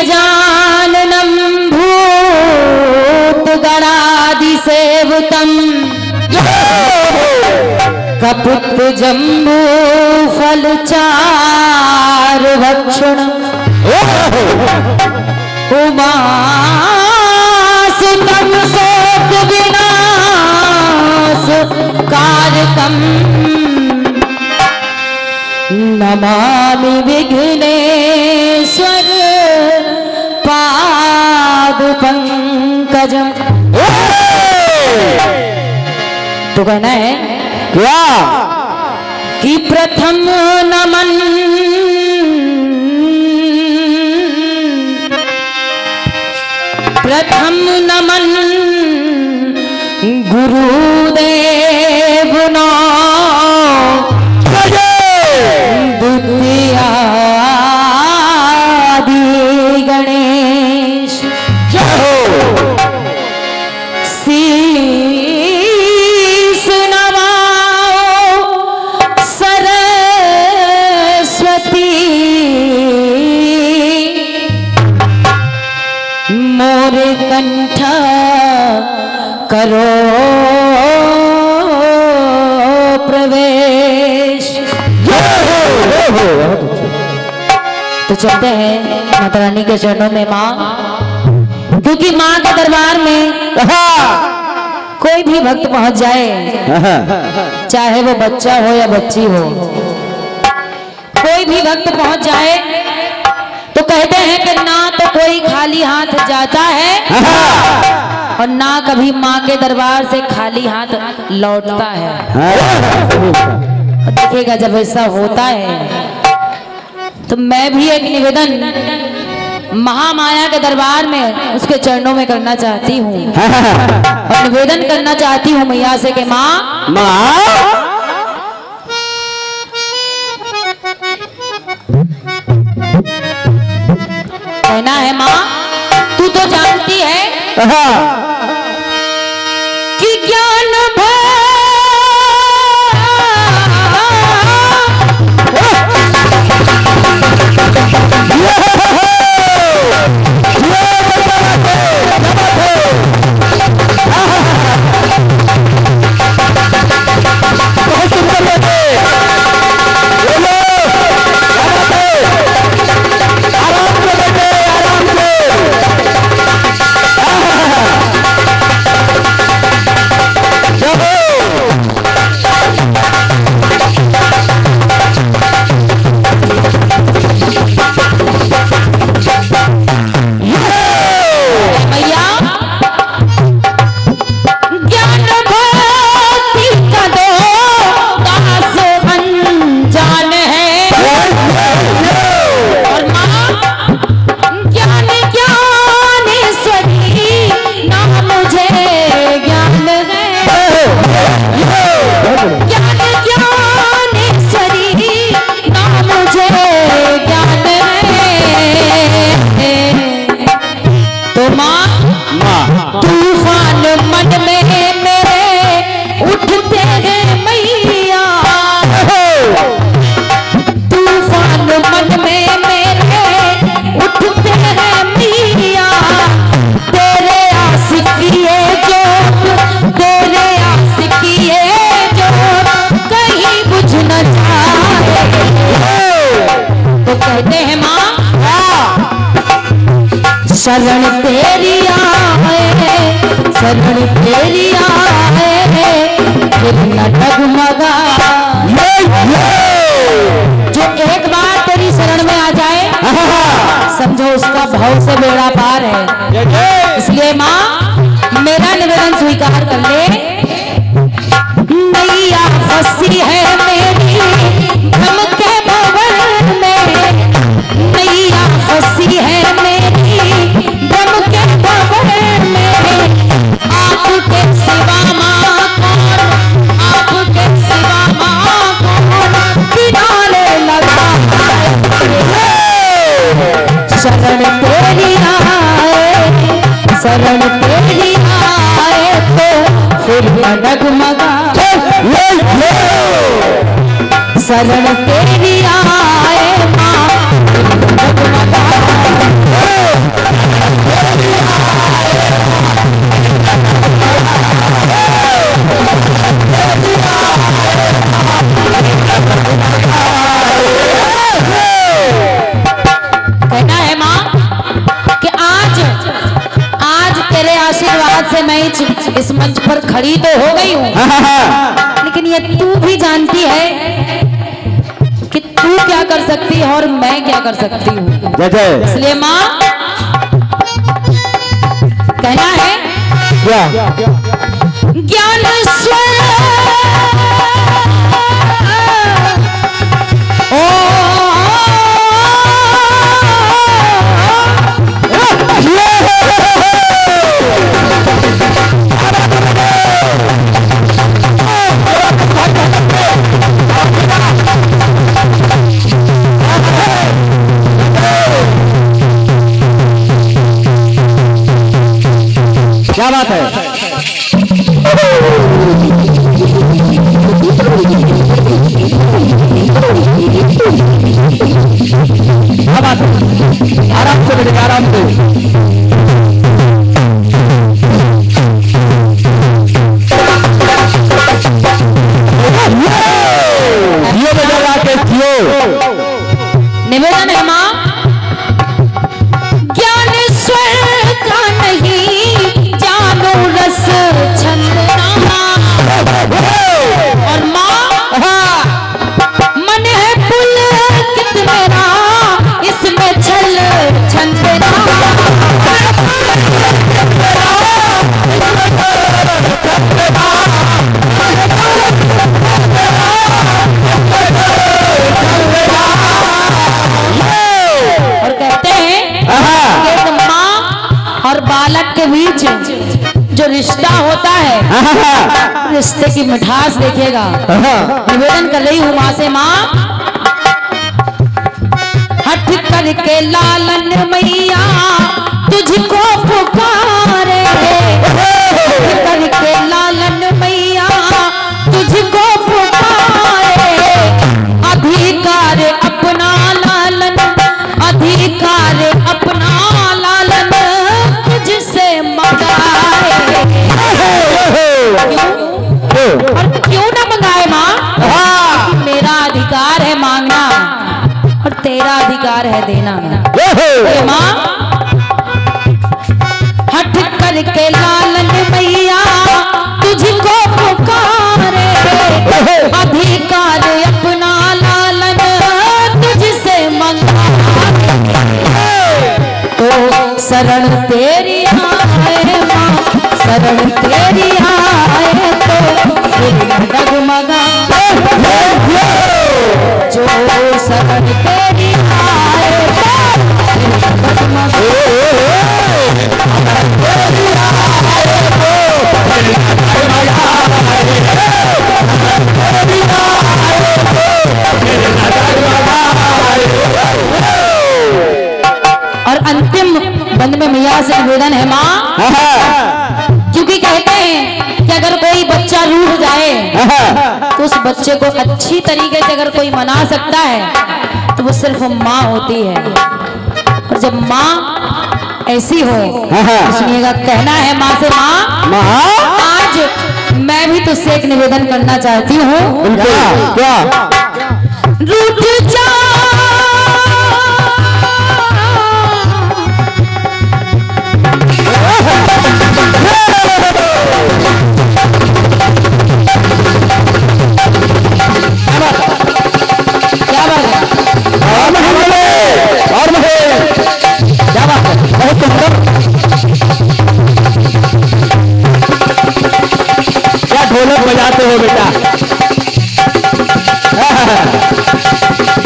गजाननं भूतगणादिसेवतम्। कपुत्जम्बू फलचार भक्षणम् उमासुतं शोक विनाश कारकम् नमामि विघ्नेश्वर। तो कहना है क्या? कि प्रथम नमन प्रथम नमन गुरुदेव चलते हैं माता रानी के चरणों में माँ। क्योंकि माँ के दरबार में कोई भी भक्त पहुँच जाए चाहे वो बच्चा हो या बच्ची हो। कोई भी भक्त पहुँच जाए तो कहते हैं कि ना तो कोई खाली हाथ जाता है और ना कभी माँ के दरबार से खाली हाथ लौटता है। देखिएगा जब ऐसा होता है तो मैं भी एक निवेदन महामाया के दरबार में उसके चरणों में करना चाहती हूँ। और निवेदन करना चाहती हूँ मैया से कि माँ माँ कहना है माँ तू तो जानती है। शरण तेरी आए शरण तेरी आए फिर न डगमगा। जो एक बार तेरी शरण में आ जाए, समझो उसका भाव से बेड़ा पार है। इसलिए माँ, मेरा निवेदन स्वीकार कर ले। नैया फंसी है मेरी शरण तेरी कर सकती हूँ। इसलिए माँ कहना है क्या? ज्ञान स्वर बात है। आराम से बेटे आराम से। रिश्ते की मिठास देखेगा निवेदन कर रही हूँ माँ से, माँ। हट करके लालन मैया, तुझको पुकारे। हट करके लालन और क्यों ना मंगाए माँ? क्योंकि मेरा अधिकार है मांगना और तेरा अधिकार है देना। माँ हट करके लालन मैया तुझको पुकारे। अधिकार अपना लालन तुझसे मंगा तो शरण तेरी आए माँ शरण तेरी बच्चे को अच्छी तरीके से अगर कोई मना सकता है तो वो सिर्फ़ माँ होती है। और जब माँ ऐसी हो तो सुनिएगा कहना है माँ से माँ आज मैं भी तुझसे एक निवेदन करना चाहती हूँ। क्या? रूठ जा। क्या क्या बात ढोलक बजाते हो बेटा?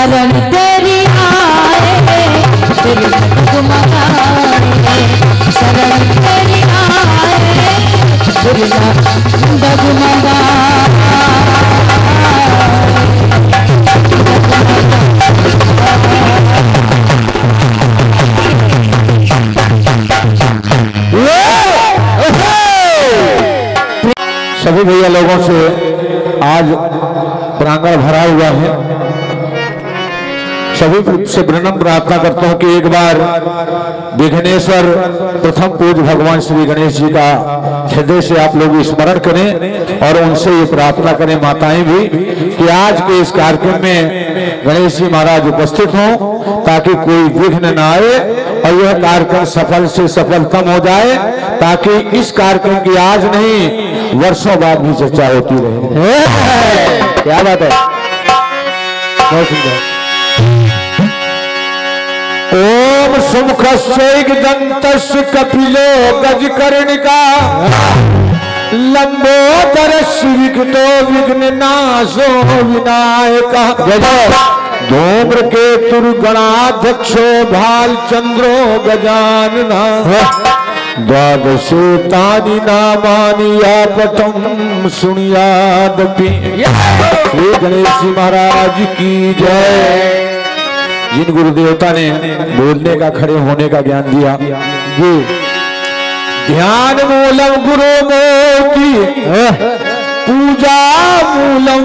शरण तेरी आए फिर न शरण तेरी आए। न सभी भैया लोगों से आज प्रांगण भरा हुआ है। सभी से विनम्र प्रार्थना करता हूँ कि एक बार विघ्नेश्वर प्रथम पूज भगवान श्री गणेश जी का हृदय से आप लोग स्मरण करें और उनसे ये प्रार्थना करें माताएँ भी कि आज के इस कार्यक्रम में गणेश जी महाराज उपस्थित हों ताकि कोई विघ्न न आए और यह कार्यक्रम सफल से सफलतम हो जाए ताकि इस कार्यक्रम की आज नहीं वर्षों बाद भी चर्चा होती रहे। क्या बात है? बहुत सुंदर। सुमुख दंत कपिलो गजकर्णिका। लंबोदर विघ्नो विघ्न नाशो विनायक। धूम्र के तुर्गणाध्यक्षो भाल चंद्रो गजानना द्वादशे तानि नामानि श्री गणेश महाराज की जय। जिन गुरु देवता ने बोलने का, खड़े होने का ज्ञान दिया जी ध्यान मूलम गुरु मूर्ति पूजा मूलम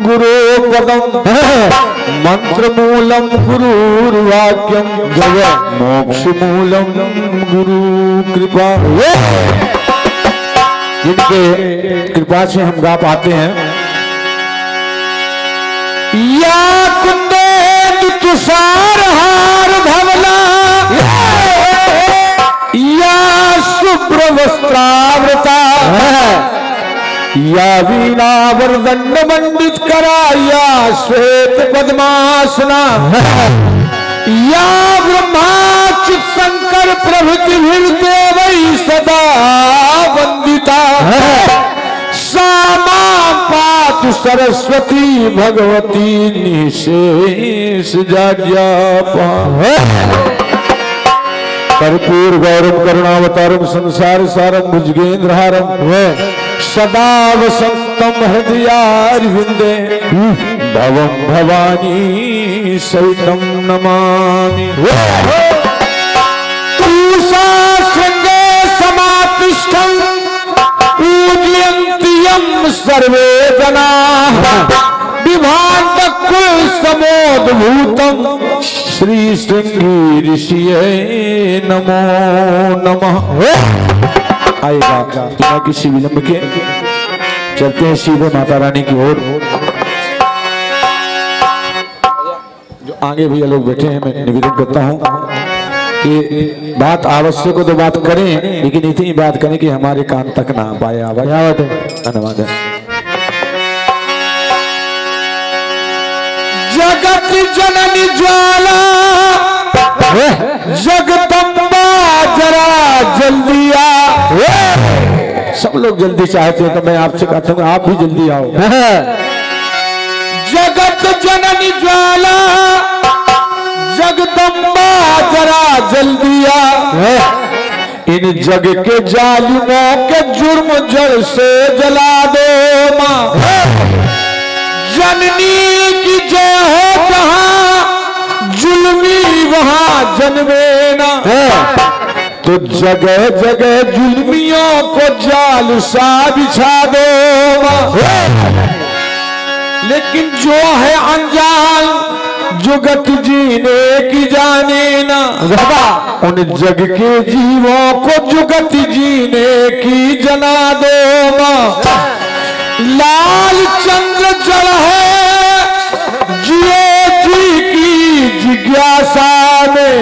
गुरु पदम, मंत्र मूलम गुरु वाक्यम, जय मोक्ष मूलम गुरु कृपा। जिनके कृपा से हम गा पाते हैं। या कुंदेंदु तुषार हार धवला या शुभ्र वस्त्रावृता या वीणा वरदंड मंडित करा। या श्वेत पद्मासना। या ब्रह्माच्युत शंकर प्रभृति देव सदा वंदिता। सामा सरस्वती भगवती निशेष जाज्ञापा कर्पूर, गौरव, करुणावतारम, संसार सारम भुजगेन्द्रहारम सदा वसंतम हृदयारविंदे। भवम भवानी सहितम नमामि। समातिष्ठम पूजयन्ति यं सर्वे जना विभाग कुल समोदभूतम श्री श्रृंगी ऋषिये नमो। नमः आएगा बिना किसी विलंब के चलते हैं सीधे माता रानी की ओर। जो आगे भैया लोग बैठे हैं, मैं निवेदन करता हूँ। कि बात आवश्यक हो तो बात करें लेकिन इतनी बात करें कि हमारे कान तक ना पाए आवाज़। धन्यवाद। जगत जननी ज्वाला जगदम्बा जरा जल्दी आ सब लोग जल्दी चाहते हैं तो मैं आपसे कहता हूँ आप भी जल्दी आओ। जगत जननी ज्वाला जगदम्बा जरा जल्दी आ। इन जग के जालिमों के जुर्म जल से जला दो माँ। जननी की जय हो जहाँ जुलमी वहाँ जन्मे ना। तो जगह जगह जुलमियों को जाल सा बिछा दो माँ। लेकिन जो है अनजान जुगत जीने की जाने ना। उन जग के जीवों को जुगत जीने की जना दो माँ। लाल चंद्र जल है जिए जी की जिज्ञासा में।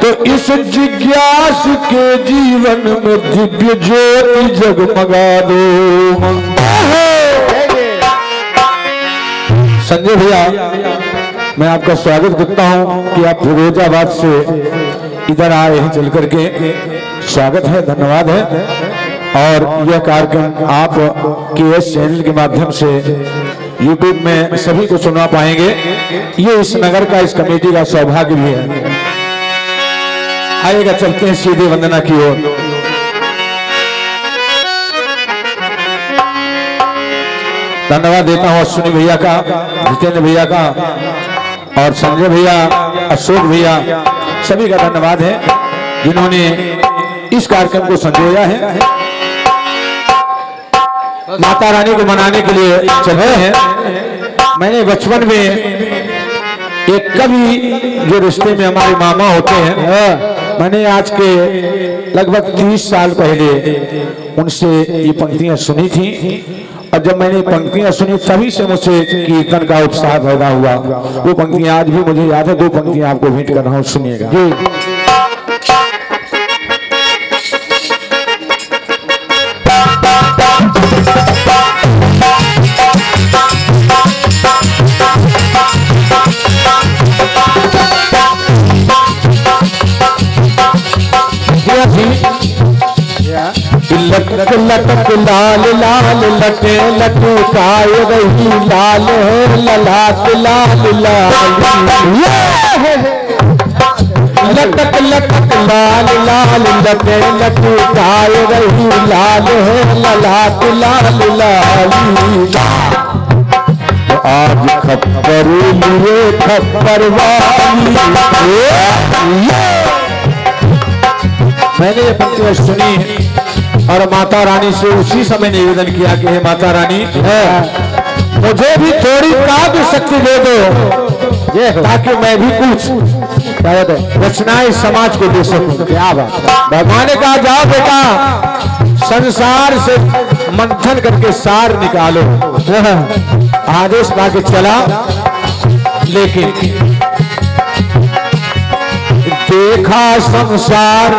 तो इस जिज्ञास के जीवन में दिव्य ज्योति जगमगा दो संजय भैया मैं आपका स्वागत करता हूँ कि आप फिरोजाबाद से इधर आए हैं चल करके स्वागत है, धन्यवाद है। और यह कार्यक्रम आप के एस चैनल के माध्यम से यूट्यूब में सभी को सुना पाएँगे। ये इस नगर का, इस कमेटी का सौभाग्य भी है। आइएगा, चलते हैं सीधे वंदना की ओर। धन्यवाद देता हूँ अश्विनी भैया का, जितेंद्र भैया का। और संजय भैया, अशोक भैया, सभी का धन्यवाद है, जिन्होंने इस कार्यक्रम को संजोया है। माता रानी को मनाने के लिए चल रहे हैं। मैंने बचपन में एक कवि जो रिश्ते में हमारे मामा होते हैं, मैंने आज के लगभग तीस साल पहले उनसे ये पंक्तियाँ सुनी थी। और जब मैंने पंक्तियाँ सुनी, तभी से मुझसे कीर्तन का उत्साह पैदा हुआ। वो पंक्तियाँ आज भी मुझे याद है, दो पंक्तियाँ आपको भेंट कर रहा हूँ, सुनिएगा। लटक लटक लाल लाल लटे लटकाए रही, लाल है, ललाट, लाल लाल। लटक लटक, लाल लाल लटे लटकाए रही, लाल है, ललाट, लाल लाल। आज खप्पर लिए खप्पर वाली। मैंने ये पंक्तियाँ सुनी और माता रानी से उसी समय निवेदन किया कि हे माता रानी मुझे तो भी थोड़ी काव्य शक्ति दे दो ताकि मैं भी कुछ रचनाएँ समाज को दे सकूँ। क्या बात भगवान ने कहा जाओ बेटा संसार से मंथन करके सार निकालो। आदेश पाके चला लेकिन देखा संसार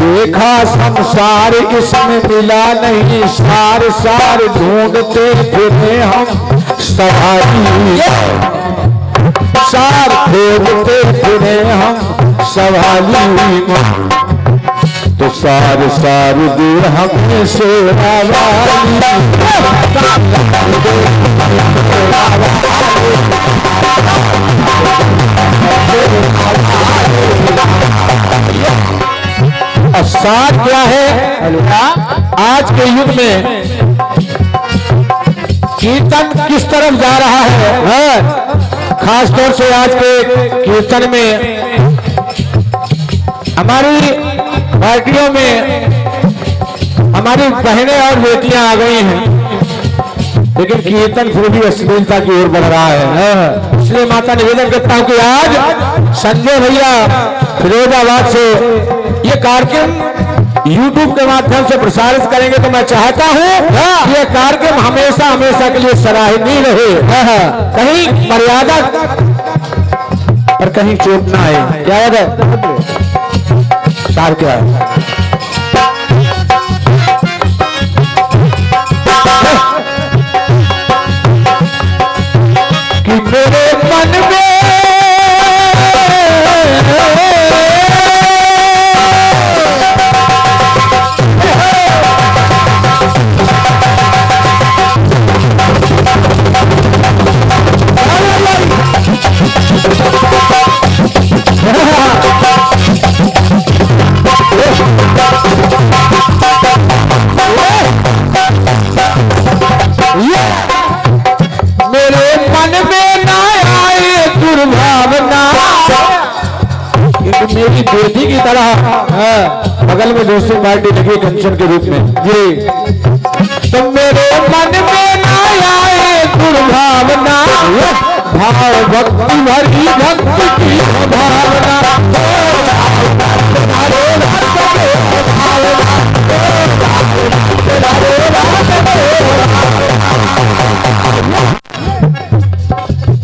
देखा संसार इसमें मिला नहीं सार सार ढूंढते फिरे हम सवारी सार ढूंढते फिरे हम सवाली तो सार सार दूर हमें से सार क्या है? आज के युग में कीर्तन किस तरफ़ जा रहा है। खास तौर से आज के कीर्तन में हमारी पार्टियों में हमारी बहनें और बेटियाँ आ गई हैं, लेकिन कीर्तन फिर भी अश्लीलता की ओर बढ़ रहा है इसलिए माता निवेदन करता हूँ कि आज संजय भैया फिरोजाबाद से ये कार्यक्रम YouTube के माध्यम से प्रसारित करेंगे तो मैं चाहता हूँ कि ये कार्यक्रम हमेशा हमेशा के लिए सराहनीय रहे। कहीं मर्यादा और कहीं चोट ना आए। क्या याद है? सार क्या है? कि मेरे मन मेरे तरह हाँ, बगल में दोस्तों पार्टी लगी कंचन के रूप में। जी। तो मेरे मन में आए भावना भाव भक्ति भरी भक्ति की भावना।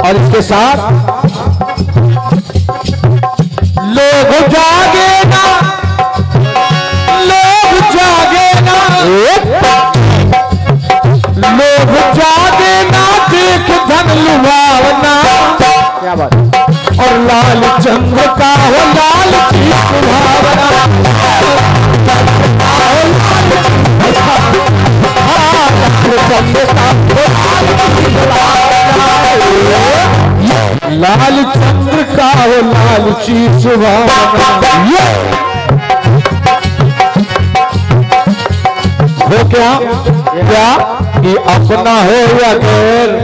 और इसके साथ लोग जागे ना। लोग जागे ना। लोग जागे ना देख धन लुभावना। क्या बात और लाल चंद्र का हो लाल की सुभावना लाल चंद्र का हो लाल ची सुभावना हो क्या? क्या? कि अपना हो या गैर?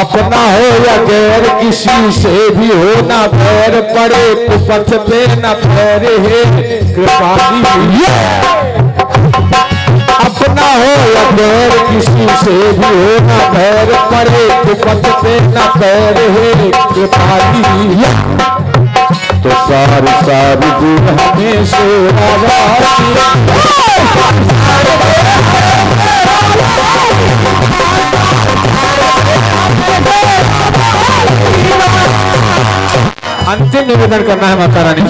अपना हो या गैर? किसी से भी हो ना पैर पड़े कुपथ पे न पैर है। कृपाली अपना हो, या गैर किसी से भी हो, ना पैर पड़े कुपथ पे न पैर है तो सारी सारी दूर हमें से अंतिम निवेदन करना है माता रानी।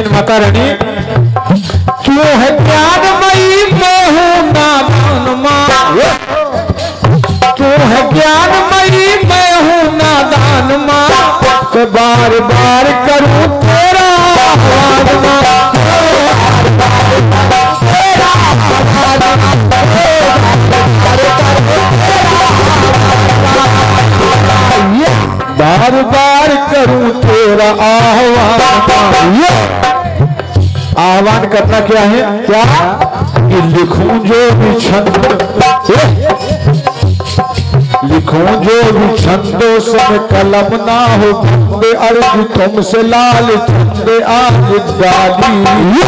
लेकिन माता रानी क्यों है प्यार मई मैं हूँ नादान माँ क्यों है ज्ञानमयी मैं हूँ नादान माँ तो बार बार करूँ तेरा बार बार करूँ तेरा आह्वान। आह्वान करना क्या है? क्या? कि लिखूं जो भी छंद। लिखूं जो भी छंदों से कलम ना हो, बंदे अर्ज़ तुमसे लाल छंदे आज डाली।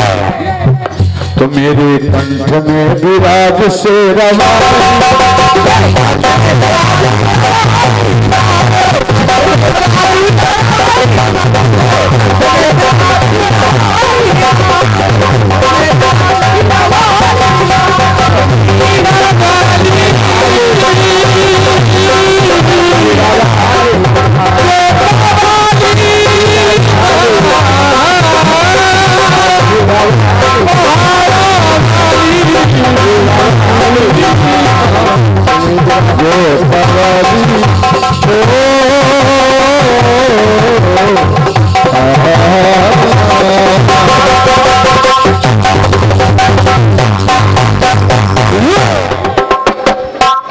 तो मेरे कंठ में विराज से रवा Yes, Baba. Oh.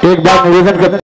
एक बार निवेदन करते